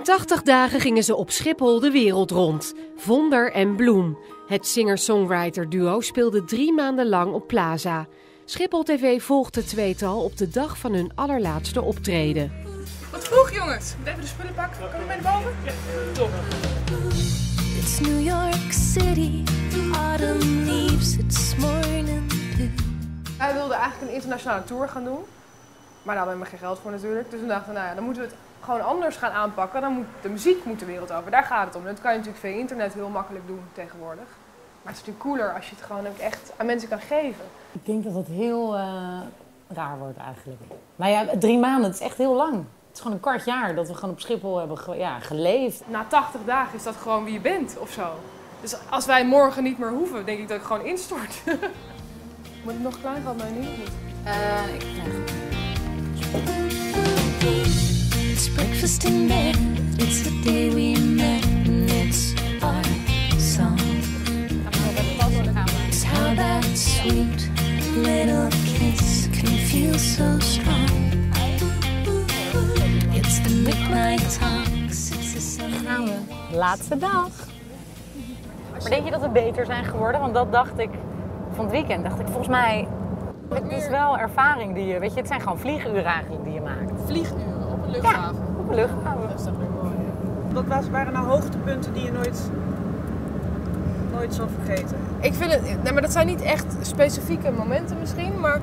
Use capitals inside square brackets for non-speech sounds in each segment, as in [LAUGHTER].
In 80 dagen gingen ze op Schiphol de wereld rond. Vonder en Bloem. Het singer-songwriter duo speelde drie maanden lang op Plaza. Schiphol TV volgde tweetal op de dag van hun allerlaatste optreden. Wat vroeg jongens? Moet even de spullen pakken. Kunnen we bij de boven? Ja, top. It's New York City, autumn leaves its morning. Wij wilden eigenlijk een internationale tour gaan doen. Maar daar hebben we geen geld voor natuurlijk. Dus we dachten, nou ja, dan moeten we het gewoon anders gaan aanpakken. Dan moet de muziek moet de wereld over. Daar gaat het om. Dat kan je natuurlijk via internet heel makkelijk doen tegenwoordig. Maar het is natuurlijk cooler als je het gewoon ook echt aan mensen kan geven. Ik denk dat het heel eh, raar wordt eigenlijk. Maar ja, drie maanden, het is echt heel lang. Het is gewoon een kwart jaar dat we gewoon op Schiphol hebben ge- ja, geleefd. Na 80 dagen is dat gewoon wie je bent of zo. Dus als wij morgen niet meer hoeven, denk ik dat ik gewoon instort. [LAUGHS] Moet het nog klein gaan, maar niet? of niet? Eh, ik It's breakfast in bed, it's the day we met, and it's our song. It's how that sweet little kiss can feel so strong. It's the midnight talks, it's the. Laatste dag. Maar denk je dat we beter zijn geworden? Want dat dacht ik van het weekend. Dacht ik, volgens mij, het is wel ervaring die je, weet je, het zijn gewoon vlieguren eigenlijk die je maakt. vlieguren op een Ja, luchthaven. op een luchthaven. Dat is toch weer mooi. Wat was, waren nou hoogtepunten die je nooit, nooit zal vergeten? Ik vind het, nee, maar dat zijn niet echt specifieke momenten misschien, maar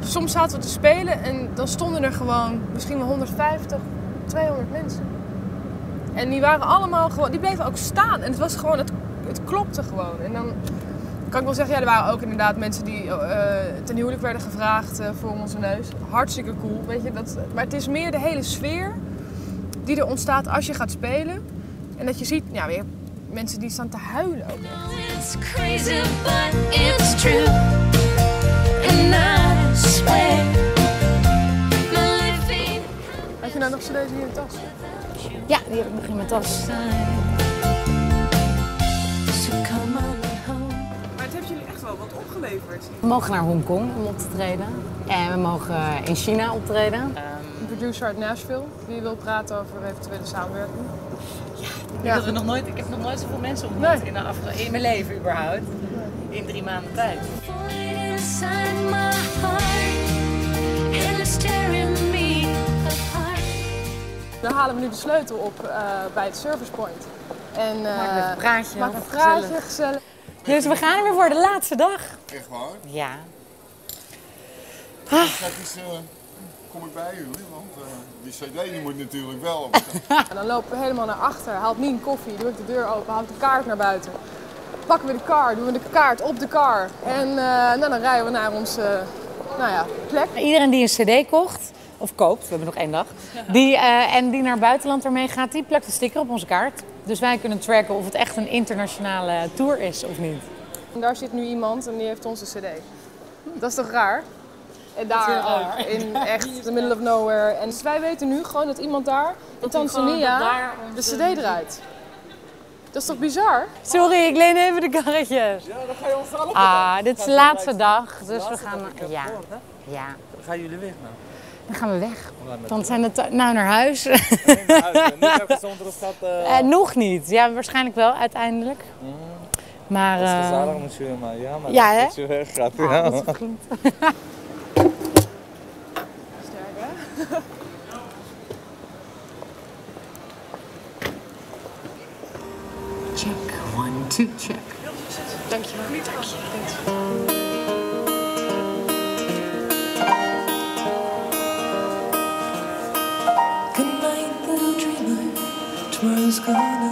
soms zaten we te spelen en dan stonden er gewoon misschien wel 150, 200 mensen. En die waren allemaal gewoon, die bleven ook staan en het was gewoon, het, het klopte gewoon. En dan kan ik wel zeggen, ja, er waren ook inderdaad mensen die eh, ten huwelijk werden gevraagd eh, voor onze neus. Hartstikke cool, weet je. Dat, maar het is meer de hele sfeer die er ontstaat als je gaat spelen. En dat je ziet, ja, weer mensen die staan te huilen ook echt. It's crazy, but it's true. And I swear, Had je nou nog cd's in je tas? Ja, die heb ik nog in mijn tas. We mogen naar Hongkong om op te treden. En we mogen in China optreden. Een producer uit Nashville die wil praten over eventuele samenwerking. Er nog nooit, ik heb nog nooit zoveel mensen ontmoet Nee. in, de afge- in mijn leven überhaupt. In drie maanden tijd. Void inside my heart, and it's tearing me apart. Dan halen we nu de sleutel op eh, bij het service point. En uh, Maken we even een praatje, we een praatje, gezellig. Dus we gaan er weer voor de laatste dag. Echt waar? Ja. Straks eh, kom ik bij jullie, want eh, die cd die moet natuurlijk wel op. [LAUGHS] En dan lopen we helemaal naar achter, haalt Nien koffie, doe ik de deur open, haalt de kaart naar buiten. Pakken we de kaart, doen we de kaart op de kar. En eh, nou, dan rijden we naar onze nou ja, plek. Iedereen die een cd kocht, of koopt, we hebben nog één dag, die, eh, en die naar het buitenland ermee gaat, die plakt een sticker op onze kaart. Dus wij kunnen tracken of het echt een internationale tour is of niet. En daar zit nu iemand en die heeft onze cd. Dat is toch raar? En daar heel ook, raar. in [LAUGHS] echt the middle of nowhere. En dus wij weten nu gewoon dat iemand daar in Tanzania de cd draait. Dat is toch bizar? Sorry, ik leen even de karretjes. Ja, dan ga je ons helpen. Ah, dit is de laatste dag, dus we gaan... Ja, ja. Gaan jullie weg nou? Dan gaan we weg. Want zijn het nou naar huis? Niet stad. [LAUGHS] Eh, nog niet. Ja, waarschijnlijk wel uiteindelijk. Maar. Dat is eh, gezellig maar ja, maar Ja, dat je weg gaat. ah, ja. dat is een vriend. Sterk hè? Check, one, two, check. Dankjewel. Dankjewel. is gonna